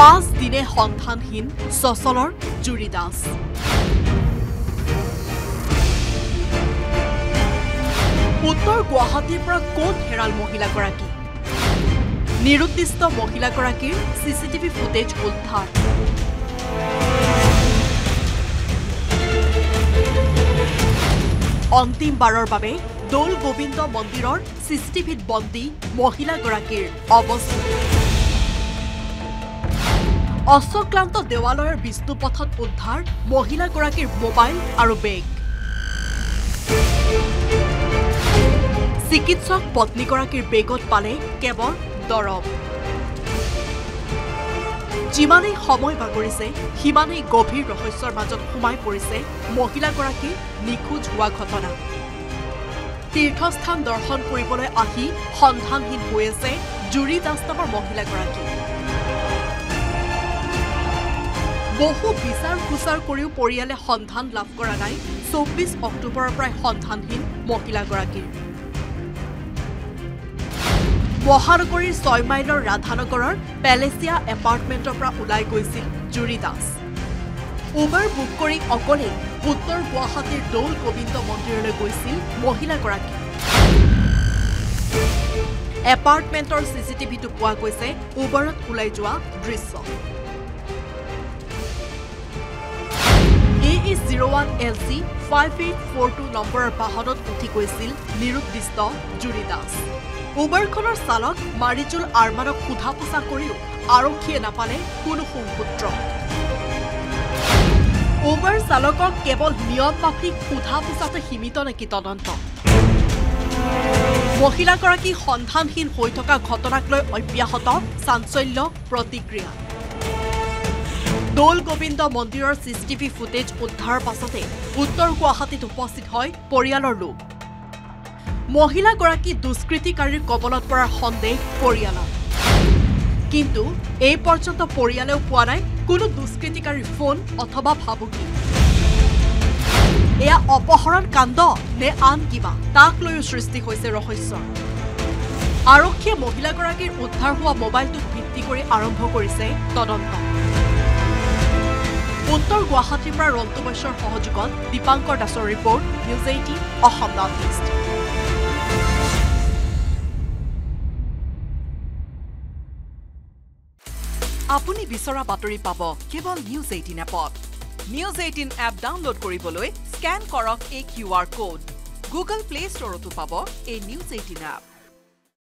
পাঁচ দিনে সন্ধানহীন চচলৰ জুৰি দাস উত্তৰ গুৱাহাটীৰ পৰা ক'ত হেৰাল মহিলাগৰাকী? নিৰুদ্দিষ্ট মহিলাগৰাকীৰ চি চি টিভি ফুটেজ উদ্ধাৰ। অন্তিমবাৰৰ বাবে দৌল গোবিন্দ মন্দিৰৰ চি চি টিভিত বন্দী মহিলাগৰাকীৰ অৱস্থিতি অশ্বক্লান্ত দেৱালয়ৰ বিষ্ণুপথত উদ্ধাৰ মহিলাগৰাকীৰ মোবাইল আৰু বেগ। চিকিৎসক পত্নীগৰাকীৰ বেগত পালে কেৱল দৰৱ। যিমানেই সময় বাগৰিছে সিমানেই গভীৰ ৰহস্যৰ মাজত সোমাই পৰিছে মহিলাগৰাকীৰ নিখোজ হোৱা ঘটনা। তীৰ্থস্থান দৰ্শন কৰিবলৈ আহি সন্ধানহীন হৈ আছে জুৰি দাস নামৰ মহিলাগৰাকী। বহু বিচাৰ খোচাৰ কৰিও পৰিয়ালে সন্ধান লাভ কৰা নাই। চৌব্বিছ অক্টোবৰৰ পৰাই সন্ধানহীন মহিলাগৰাকীৰ। মহানগৰীৰ ছয় মাইলৰ ৰাধানগৰৰ পেলেচিয়া এপাৰ্টমেণ্টৰ পৰা ওলাই গৈছিল জুৰি দাস। উবেৰ বুক কৰি অকলেই উত্তৰ গুৱাহাটীৰ দৌল গোবিন্দ মন্দিৰলৈ গৈছিল মহিলাগৰাকী। এপাৰ্টমেণ্টৰ চি চি টিভিটো পোৱা গৈছে উবেৰত ওলাই যোৱা দৃশ্য। E zero' one L C five eight four two নম্বৰৰ বাহনত উঠি গৈছিল নিৰুদ্দিষ্ট জুৰি দাস। উবেৰখনৰ চালক মাৰিজুল আৰমানক সোধা পোছা কৰিও আৰক্ষীয়ে নাপালে কোনো সুসূত্ৰ উবেৰ চালকক কেৱল নিয়ম মাফিক সোধা পোছাতে সীমিত নেকি তদন্ত? মহিলাগৰাকী সন্ধানহীন হৈ থকা ঘটনাক লৈ অব্যাহত চাঞ্চল্য প্ৰতিক্ৰিয়া। দৌল গোবিন্দ মন্দিৰৰ চি চি টিভি ফুটেজ উদ্ধাৰৰ পাছতে উত্তৰ গুৱাহাটীত উপস্থিত হয় পৰিয়ালৰ লোক। মহিলাগৰাকী দুষ্কৃতিকাৰীৰ কবলত পৰাৰ সন্দেহ পৰিয়ালৰ। কিন্তু এই পৰ্যন্ত পৰিয়ালেও পোৱা নাই কোনো দুষ্কৃতিকাৰীৰ ফোন অথবা ভাবুকি। এয়া অপহৰণ কাণ্ড নে আন কিবা তাক লৈও সৃষ্টি হৈছে ৰহস্য। আৰক্ষীয়ে মহিলাগৰাকীৰ উদ্ধাৰ হোৱা মোবাইলটোক ভিত্তি কৰি আৰম্ভ কৰিছে তদন্ত। উত্তৰ গুৱাহাটীৰ পৰা ৰন্তু বৈশ্যৰ সহযোগত দীপাংকৰ দাসৰ report news eighteen Assam north east. আপুনি বিচৰা বাতৰি পাব কেৱল নিউজ এইটিন এপত। নিউজ এইটিন এপ ডাউনলোড কৰিবলৈ স্কেন কৰক এই Q R code. Google play ষ্টৰতো পাব এই নিউজ এইটিন এপ।